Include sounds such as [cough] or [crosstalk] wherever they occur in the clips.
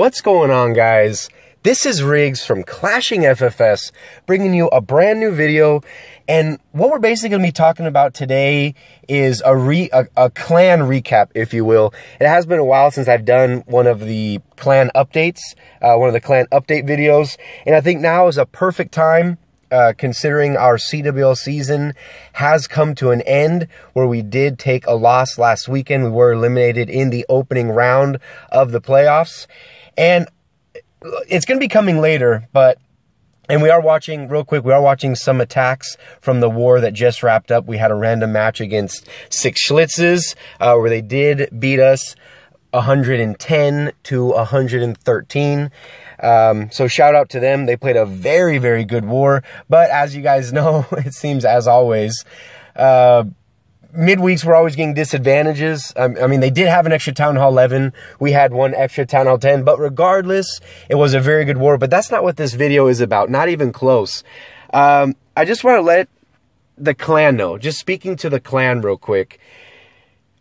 What's going on, guys? This is Riggs from Clashing FFS bringing you a brand new video. And what we're basically going to be talking about today is a, re, a, a clan recap, if you will. It has been a while since I've done one of the clan updates, uh, one of the clan update videos. And I think now is a perfect time uh, considering our CWL season has come to an end, where we did take a loss last weekend. We were eliminated in the opening round of the playoffs. And it's going to be coming later, but and we are watching, real quick, we are watching some attacks from the war that just wrapped up. We had a random match against Six Schlitzes, uh, where they did beat us 110 to 113. Um, so shout out to them. They played a very, very good war. But as you guys [laughs] know, it seems as always, uh, midweeks we're always getting disadvantages. Um, I mean, they did have an extra Town Hall 11. We had one extra Town Hall 10. But regardless, it was a very good war. But that's not what this video is about. Not even close. Um, I just want to let the clan know. Just speaking to the clan real quick.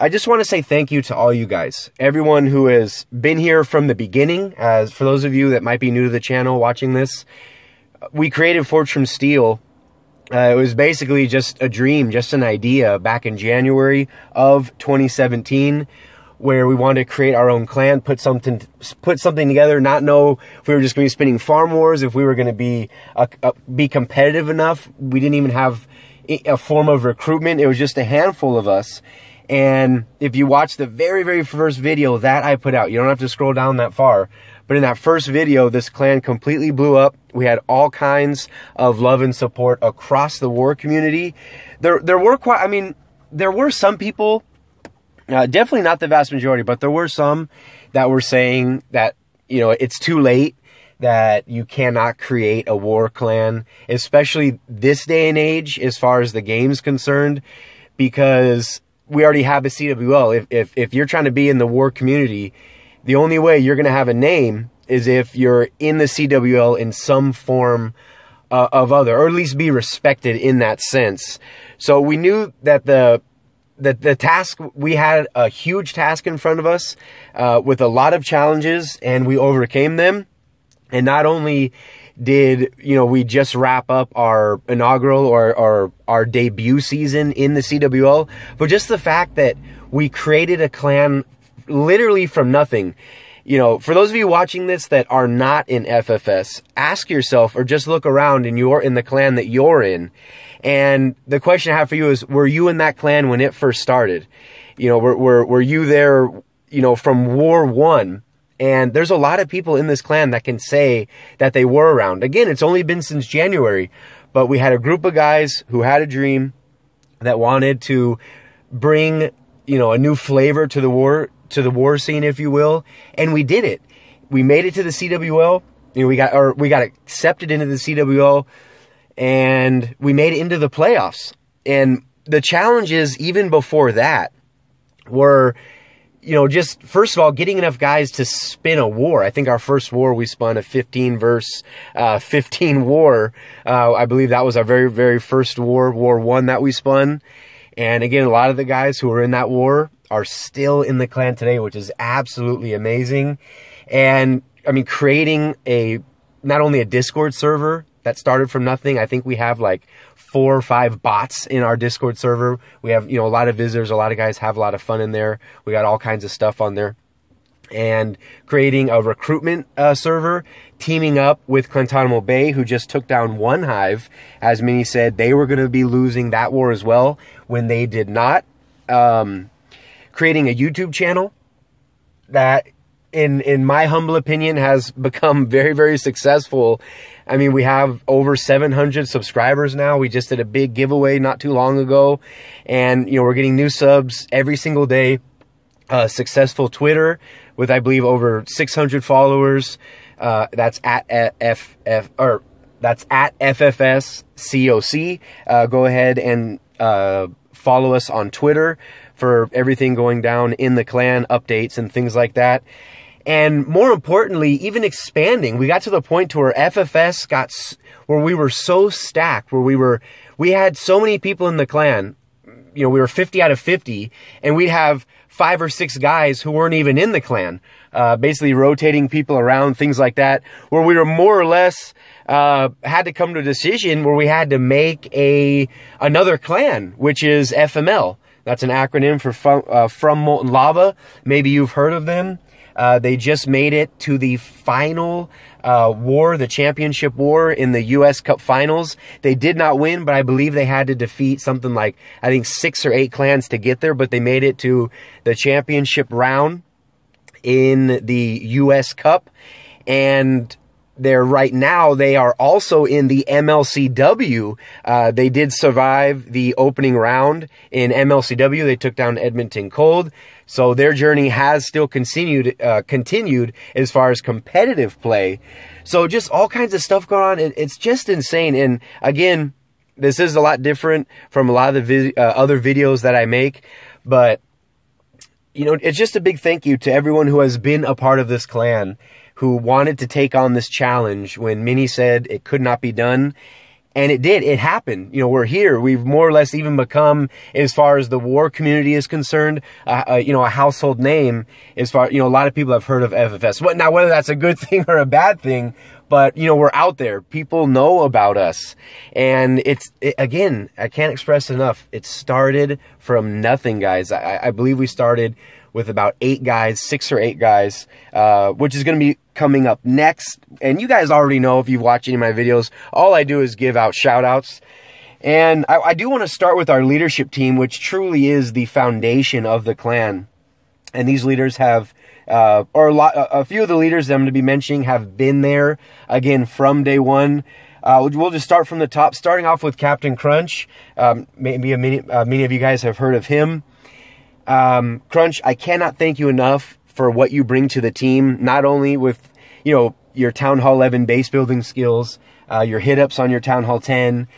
I just want to say thank you to all you guys. Everyone who has been here from the beginning. As for those of you that might be new to the channel watching this, we created Forged from Steel. Uh, it was basically just a dream, just an idea back in January of 2017 where we wanted to create our own clan, put something, put something together, not know if we were just going to be spinning farm wars, if we were going to be, uh, uh, be competitive enough. We didn't even have a form of recruitment. It was just a handful of us. And if you watch the very, very first video that I put out, you don't have to scroll down that far. But in that first video, this clan completely blew up. We had all kinds of love and support across the war community. There, there were quite, I mean, there were some people, uh, definitely not the vast majority, but there were some that were saying that, you know, it's too late that you cannot create a war clan, especially this day and age as far as the game's concerned, because we already have a CWL. If, if, if you're trying to be in the war community, the only way you're going to have a name is if you're in the CWL in some form uh, of other, or at least be respected in that sense. So we knew that the the, the task we had a huge task in front of us uh, with a lot of challenges, and we overcame them. And not only did you know we just wrap up our inaugural or, or our debut season in the CWL, but just the fact that we created a clan literally from nothing. You know, for those of you watching this that are not in FFS, ask yourself or just look around and you're in the clan that you're in. And the question I have for you is, were you in that clan when it first started? You know, were, were, were you there, you know, from war one? And there's a lot of people in this clan that can say that they were around. Again, it's only been since January, but we had a group of guys who had a dream that wanted to bring, you know, a new flavor to the war to the war scene, if you will, and we did it. We made it to the CWL. You know, we got or we got accepted into the CWL, and we made it into the playoffs. And the challenges, even before that, were you know, just first of all, getting enough guys to spin a war. I think our first war we spun a 15 verse uh, 15 war. Uh, I believe that was our very very first war, War One that we spun. And again, a lot of the guys who were in that war are still in the clan today, which is absolutely amazing. And I mean, creating a not only a Discord server that started from nothing. I think we have like four or five bots in our Discord server. We have, you know, a lot of visitors, a lot of guys have a lot of fun in there. We got all kinds of stuff on there. And creating a recruitment uh, server, teaming up with Clantanemo Bay, who just took down one hive. As many said, they were going to be losing that war as well when they did not. Um, creating a YouTube channel that in in my humble opinion has [laughs] become very very successful I mean, we have over 700 subscribers now. We just did a big giveaway not too long ago. And, you know, we're getting new subs every single day. Uh, successful Twitter with, I believe, over 600 followers. Uh, that's at FF, or that's at FFS Uh, go ahead and, uh, follow us on Twitter for everything going down in the clan updates and things like that. And more importantly, even expanding, we got to the point to where FFS got, where we were so stacked, where we were, we had so many people in the clan, you know, we were 50 out of 50 and we'd have five or six guys who weren't even in the clan, uh, basically rotating people around, things like that, where we were more or less, uh, had to come to a decision where we had to make a, another clan, which is FML. That's an acronym for from, uh, from Molten Lava. Maybe you've heard of them. Uh, they just made it to the final uh, war, the championship war in the U.S. Cup Finals. They did not win, but I believe they had to defeat something like I think six or eight clans to get there. But they made it to the championship round in the U.S. Cup, and they're right now. They are also in the MLCW. Uh, they did survive the opening round in MLCW. They took down Edmonton Cold. So their journey has still continued, uh, continued as far as competitive play. So just all kinds of stuff going on. It, it's just insane. And again, this is a lot different from a lot of the uh, other videos that I make, but you know, it's just a big thank you to everyone who has been a part of this clan who wanted to take on this challenge when Mini said it could not be done. And it did. It happened. You know, we're here. We've more or less even become, as far as the war community is concerned, uh, uh, you know, a household name. As far, you know, a lot of people have heard of FFS. What now? Whether that's a good [laughs] thing or a bad thing, but you know, we're out there. People know about us, and it's it, again, I can't express enough. It started from nothing, guys. I, I believe we started with about eight guys, six or eight guys, uh, which is going to be coming up next. And you guys already know if you've watched any of my videos, all I do is give out shout outs. And I, I do want to start with our leadership team, which truly is the foundation of the clan. And these leaders have, uh, or a, lot, a few of the leaders that I'm going to be mentioning have been there again from day one. Uh, we'll just start from the top, starting off with Captain Crunch. Um, maybe many, uh, many of you guys have heard of him. Um, Crunch, I cannot thank you enough for what you bring to the team, not only with, you know, your Town Hall 11 base building skills, uh, your hit ups on your Town Hall 10,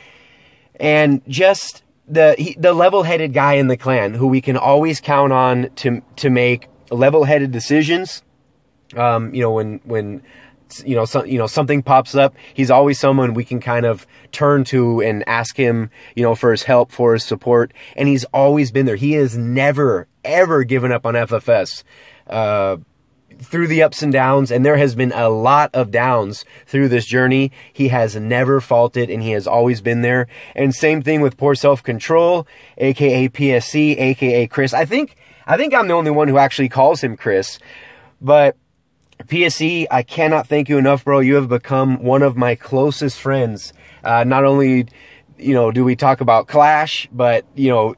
and just the the level-headed guy in the clan who we can always count on to to make level-headed decisions. Um, you know, when when you know, you know, something pops up, he's always someone we can kind of turn to and ask him, you know, for his help, for his support. And he's always been there. He has never, ever given up on FFS. Uh, through the ups and downs, and there has been a lot of downs through this journey. He has never faulted and he has always been there. And same thing with poor self control, aka PSC, aka Chris. I think, I think I'm the only one who actually calls him Chris, but PSC, I cannot thank you enough, bro. You have become one of my closest friends. Uh, not only, you know, do we talk about Clash, but, you know,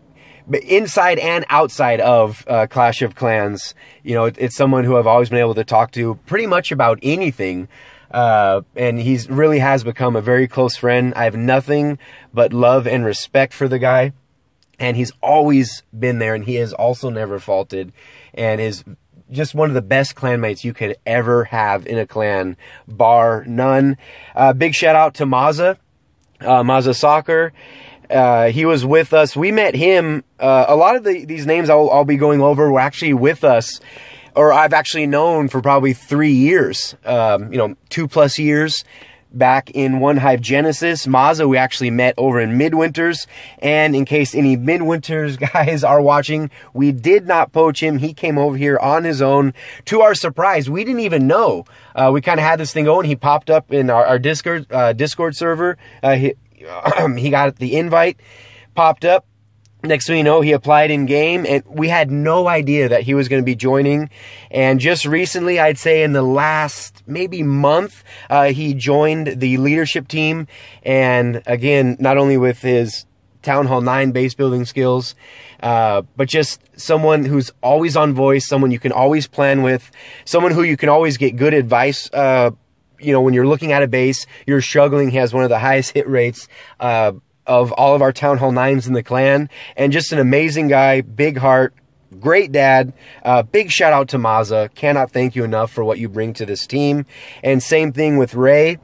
inside and outside of uh, Clash of Clans, you know, it, it's someone who I've always been able to talk to pretty much about anything. Uh, and he's really has become a very close friend. I have nothing but love and respect for the guy. And he's always been there and he has also never faulted and is just one of the best clanmates you could ever have in a clan, bar none. Uh, big shout out to Maza, uh, Maza Soccer. Uh, he was with us. We met him. Uh, a lot of the, these names I'll, I'll, be going over were actually with us, or I've actually known for probably three years. Um, you know, two plus years back in One Hive Genesis. Maza, we actually met over in Midwinters. And in case any Midwinters [laughs] guys are watching, we did not poach him. He came over here on his own. To our surprise, we didn't even know. Uh, we kind of had this thing going. He popped up in our, our Discord, uh, Discord server. Uh, he, [clears throat] he got the invite, popped up. Next thing you know, he applied in game, and we had no idea that he was going to be joining. And just recently, I'd say in the last maybe month, uh, he joined the leadership team. And again, not only with his Town Hall 9 base building skills, uh, but just someone who's always on voice, someone you can always plan with, someone who you can always get good advice. Uh, you know, when you're looking at a base, you're struggling. He has one of the highest hit rates. Of all of our Town Hall Nines in the clan, and just an amazing guy, big heart, great dad. Uh, big shout out to Maza. Cannot thank you enough for what you bring to this team. And same thing with Ray.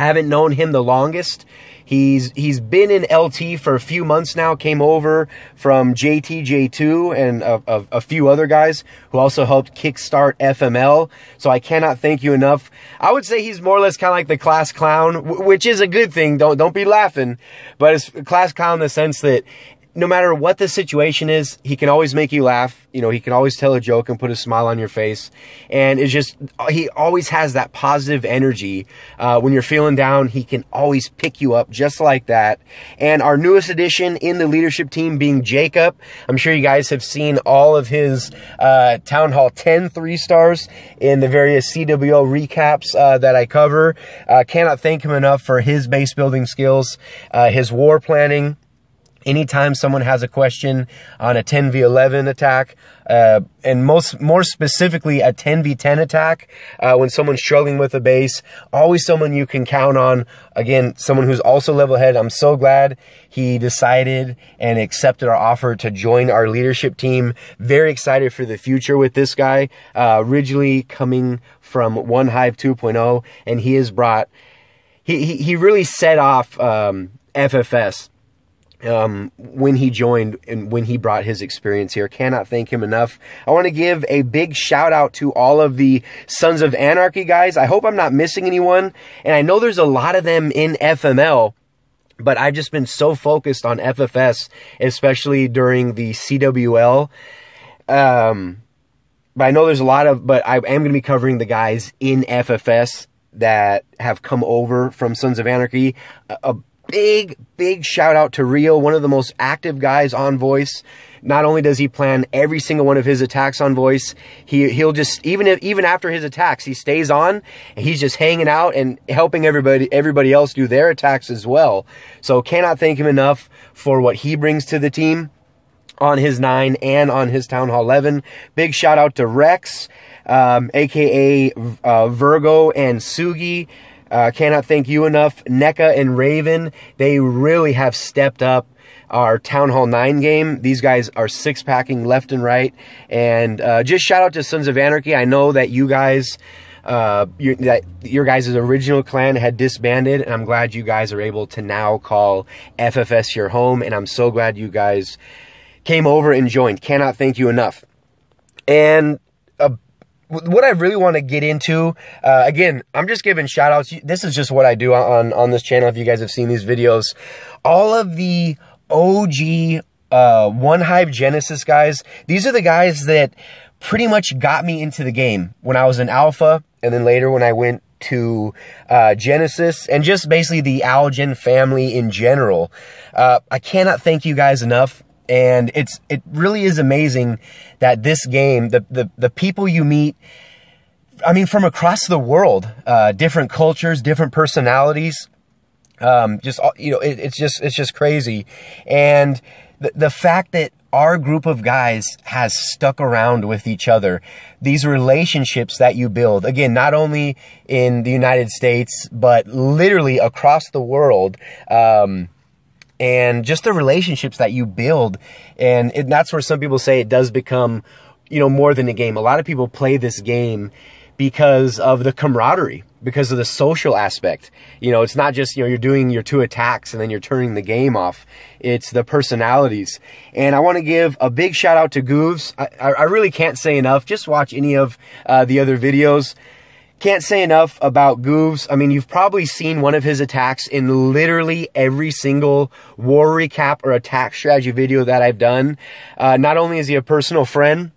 I haven't known him the longest. He's he's been in LT for a few months now. Came over from JTJ2 and a, a, a, few other guys who also helped kickstart FML. So I cannot thank you enough. I would say he's more or less kind of like the class clown, which is a good thing. Don't don't be laughing, but it's class clown in the sense that no matter what the situation is, he can always make you laugh. You know, he can always tell a joke and put a smile on your face. And it's just, he always has that positive energy. Uh, when you're feeling down, he can always pick you up just like that. And our newest addition in the leadership team being Jacob. I'm sure you guys have seen all of his, uh, Town Hall 10 three stars in the various CWL recaps, uh, that I cover. Uh, cannot thank him enough for his base building skills, uh, his war planning, anytime someone has a question on a 10v11 attack uh, and most more specifically a 10v10 attack uh, when someone's struggling with a base always someone you can count on. Again someone who's also level head i'm so glad he decided and accepted our offer to join our leadership team. Very excited for the future with this guy uh, originally coming from one hive 2.0 and he has brought he, he, he really set off um, ffs um, when he joined and when he brought his experience here. Cannot thank him enough. I want to give a big shout out to all of the Sons of Anarchy guys. I hope I'm not missing anyone. And I know there's a lot of them in FML. But I've just been so focused on FFS, especially during the CWL. Um, but I know there's a lot of, but I am going to be covering the guys in FFS that have come over from Sons of Anarchy. A big, big shout out to Rio, one of the most active guys on voice. Not only does he plan every single one of his attacks on voice, he he'll just even if even after his attacks, he stays on. and he's just hanging out and helping everybody everybody else do their attacks as well. So cannot thank him enough for what he brings to the team on his nine and on his Town Hall 11. Big shout out to Rex, um, aka uh, Virgo and Sugi. Uh, cannot thank you enough. NECA and Raven, they really have stepped up our Town Hall 9 game. These guys are six packing left and right. And uh, just shout out to Sons of Anarchy. I know that you guys. Uh, your, that your guys' original clan had disbanded, and I'm glad you guys are able to now call FFS your home, and I'm so glad you guys came over and joined. Cannot thank you enough. And what I really want to get into, uh, again, I'm just giving shout outs. This is just what I do on, on this channel. If you guys have seen these videos, all of the OG, uh, One Hive Genesis guys, these are the guys that pretty much got me into the game when I was in alpha and then later when I went to uh, Genesis and just basically the Algen family in general. Uh, I cannot thank you guys enough and it's it really is amazing that this game, the the, the people you meet, I mean, from across the world, uh, different cultures, different personalities, um, just you know, it, it's just it's just crazy, and the the fact that our group of guys has stuck around with each other. These relationships that you build, again, not only in the United States, but literally across the world. Um, and just the relationships that you build. And that's where some people say it does become, you know, more than a game. A lot of people play this game because of the camaraderie, because of the social aspect. You know, it's not just, you know, you're doing your two attacks and then you're turning the game off. It's the personalities. And I want to give a big shout out to Goovs. I, I really can't say enough. Just watch any of uh, the other videos. Can't say enough about Goovs. I mean, you've probably seen one of his attacks in literally every single war recap or attack strategy video that I've done. Uh, not only is he a personal friend,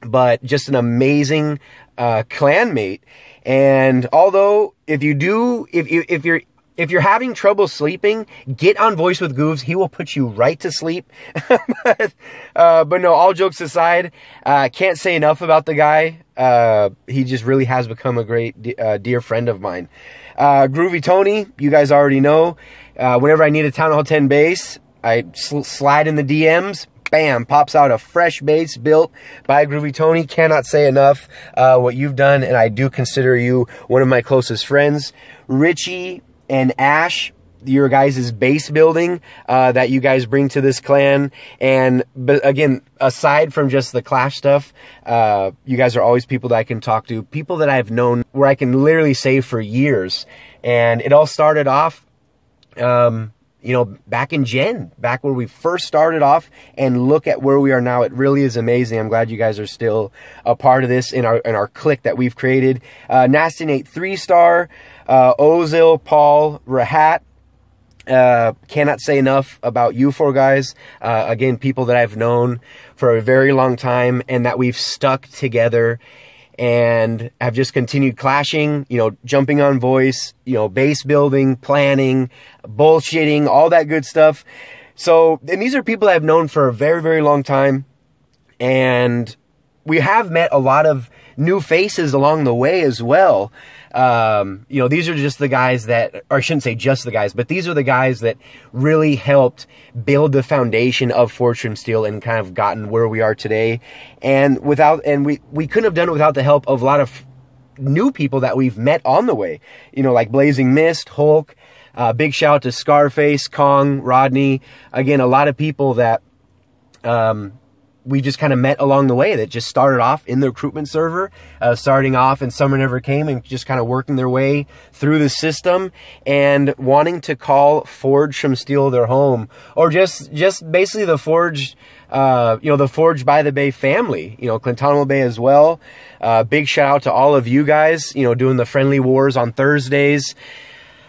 but just an amazing uh, clanmate. And although if you do, if you if you're if you're having trouble sleeping, get on Voice with Goovs. He will put you right to sleep. [laughs] but, uh, but, no, all jokes aside, uh, can't say enough about the guy. Uh, he just really has become a great, uh, dear friend of mine. Uh, Groovy Tony, you guys already know. Uh, whenever I need a Town Hall 10 base, I sl slide in the DMs. Bam, pops out a fresh base built by Groovy Tony. Cannot say enough what you've done, and I do consider you one of my closest friends. Richie, and Ash, your guys' base building uh, that you guys bring to this clan. And but again, aside from just the clash stuff, uh, you guys are always people that I can talk to, people that I've known where I can literally say for years. And it all started off, um, you know, back in Gen, back where we first started off, and look at where we are now. It really is amazing. I'm glad you guys are still a part of this in our in our clique that we've created. Uh, Nasty Nate three star uh, Ozil, Paul, Rahat, Uh, cannot say enough about you four guys. Uh, again, people that I've known for a very long time and that we've stuck together and have just continued clashing, you know, jumping on voice, you know, base building, planning, bullshitting, all that good stuff. So, and these are people I've known for a very, very long time. And we have met a lot of new faces along the way as well. Um, you know, these are just the guys that, or I shouldn't say just the guys, but these are the guys that really helped build the foundation of from Steel and kind of gotten where we are today. And without, and we, we couldn't have done it without the help of a lot of new people that we've met on the way. You know, like Blazing Mist, Hulk, uh, big shout out to Scarface, Kong, Rodney. Again, a lot of people that, um, we just kind of met along the way that just started off in the recruitment server, uh, starting off and Summer Never Came and just kind of working their way through the system and wanting to call Forge from Steel their home or just, just basically the Forge, uh, you know, the Forge by the Bay family, you know, Clantanemo Bay as well. Uh, big shout out to all of you guys, you know, doing the friendly wars on Thursdays.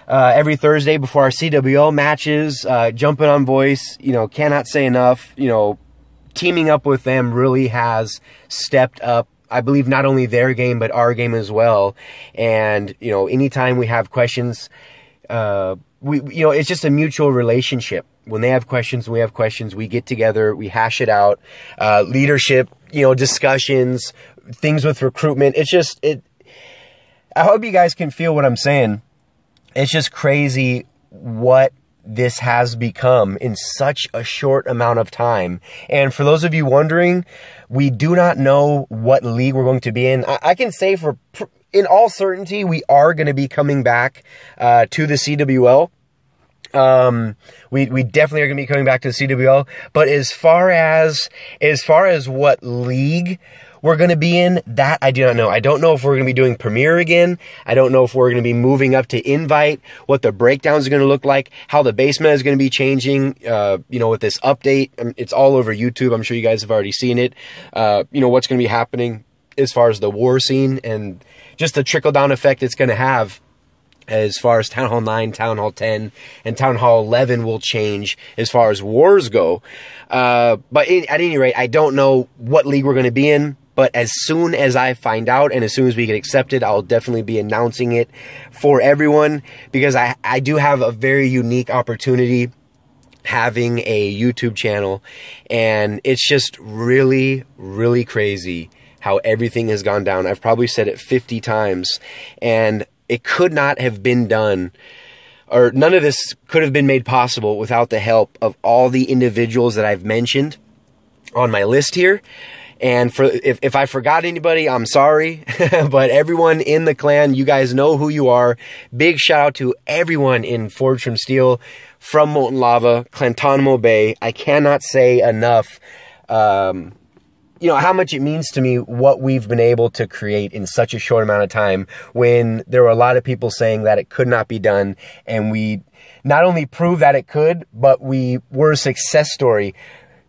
Uh, every Thursday before our CWL matches, uh, jumping on voice, you know, cannot say enough, you know, teaming up with them really has stepped up I believe not only their game but our game as well. And you know, anytime we have questions, uh, we you know, it's just a mutual relationship. When they have questions, we have questions. We get together, we hash it out. Uh, leadership, you know, discussions, things with recruitment. It's just it. I hope you guys can feel what I'm saying. It's just crazy what this has become in such a short amount of time. And for those of you wondering, we do not know what league we're going to be in. I, I can say for, in all certainty, we are going to be coming back uh, to the CWL. Um, we, we definitely are going to be coming back to the CWL. But as far as, as far as what league we're going to be in, that I do not know. I don't know if we're going to be doing Premiere again. I don't know if we're going to be moving up to Invite, what the breakdowns are going to look like, how the basement is going to be changing, uh, you know, with this update. Um, it's all over YouTube. I'm sure you guys have already seen it. Uh, you know, what's going to be happening as far as the war scene and just the trickle down effect it's going to have as far as Town Hall 9, Town Hall 10, and Town Hall 11 will change as far as wars go. Uh, but at any rate, I don't know what league we're going to be in. But as soon as I find out and as soon as we get accepted, I'll definitely be announcing it for everyone because I, I do have a very unique opportunity having a YouTube channel. And it's just really, really crazy how everything has gone down. I've probably said it 50 times and it could not have been done or none of this could have been made possible without the help of all the individuals that I've mentioned on my list here. And for if, if I forgot anybody, I'm sorry. [laughs] but everyone in the clan, you guys know who you are. Big shout out to everyone in Forge from Steel, from Molten Lava, Clantanemo Bay. I cannot say enough. Um, you know how much it means to me what we've been able to create in such a short amount of time when there were a lot of people saying that it could not be done and we not only proved that it could but we were a success story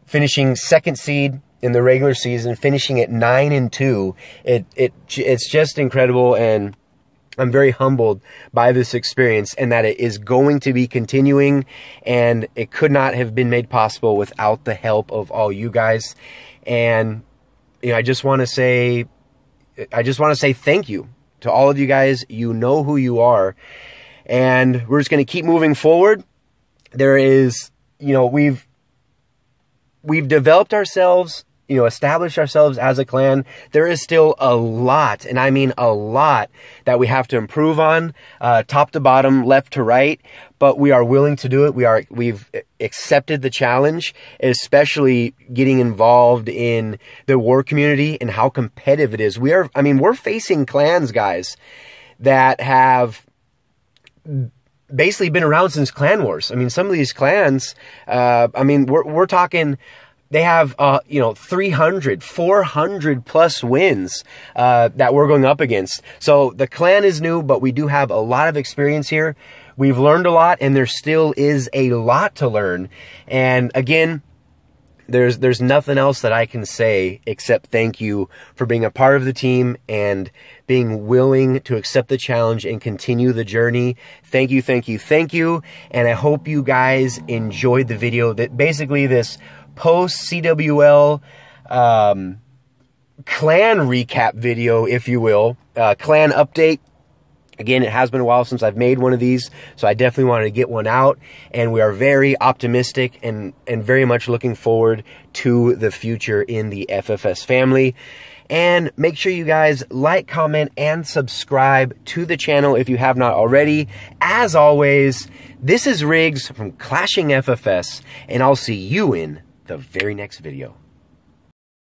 finishing second seed in the regular season, finishing at nine and two. It it it's just incredible, and I'm very humbled by this experience, and that it is going to be continuing, and it could not have been made possible without the help of all you guys. And you know, I just want to say, I just want to say thank you to all of you guys. You know who you are, and we're just going to keep moving forward. There is, you know, we've we've developed ourselves you know, establish ourselves as a clan, there is still a lot, and I mean a lot, that we have to improve on, uh, top to bottom, left to right. But we are willing to do it. We are, we've accepted the challenge, especially getting involved in the war community and how competitive it is. We are, I mean, we're facing clans, guys, that have basically been around since clan wars. I mean, some of these clans, uh, I mean, we're, we're talking they have, uh, you know, 300, 400 plus wins uh, that we're going up against. So the clan is new, but we do have a lot of experience here. We've learned a lot, and there still is a lot to learn. And again, there's there's nothing else that I can say except thank you for being a part of the team and being willing to accept the challenge and continue the journey. Thank you, thank you, thank you. And I hope you guys enjoyed the video that basically this post CWL um, clan recap video, if you will, uh, clan update Again, it has been a while since I've made one of these, so I definitely wanted to get one out. And we are very optimistic and, and very much looking forward to the future in the FFS family. And make sure you guys like, comment, and subscribe to the channel if you have not already. As always, this is Riggs from Clashing FFS, and I'll see you in the very next video.